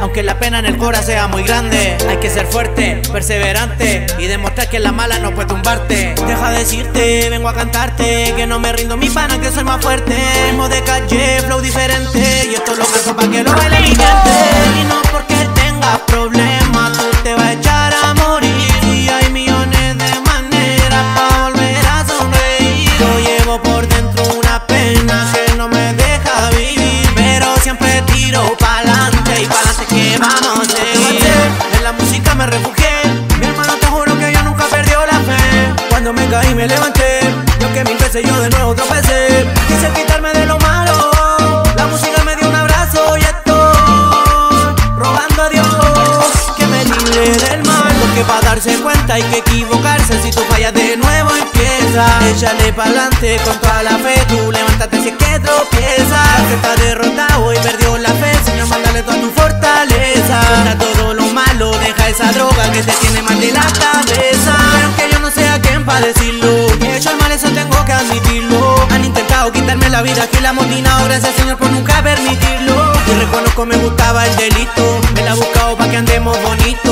aunque la pena en el corazón sea muy grande. Hay que ser fuerte, perseverante y demostrar que la mala no puede tumbarte. Deja decirte, vengo a cantarte, que no me rindo mi pana, que soy más fuerte. Ritmo de calle, flow diferente, y esto lo canto pa' que lo baile mi. Caí me levanté, yo que mil veces yo de nuevo tropecé. Quise quitarme de lo malo, la música me dio un abrazo y estoy rogando a Dios que me libre del mal. Porque para darse cuenta hay que equivocarse, si tú fallas de nuevo empieza. Échale pa'lante con toda la fe, tú levántate si es que tropiezas. Que está derrotado y perdió la fe, Señor, mándale toda tu fortaleza. Suelta todo lo malo, deja esa droga que te tiene mal de decirlo. He hecho el mal, eso tengo que admitirlo. Han intentado quitarme la vida, que la motinado, gracias Señor por nunca permitirlo. Y reconozco me gustaba el delito, me la he buscado pa' que andemos bonito.